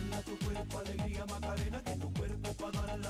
Tu cuerpo alegría Macarena, que tu cuerpo para dar la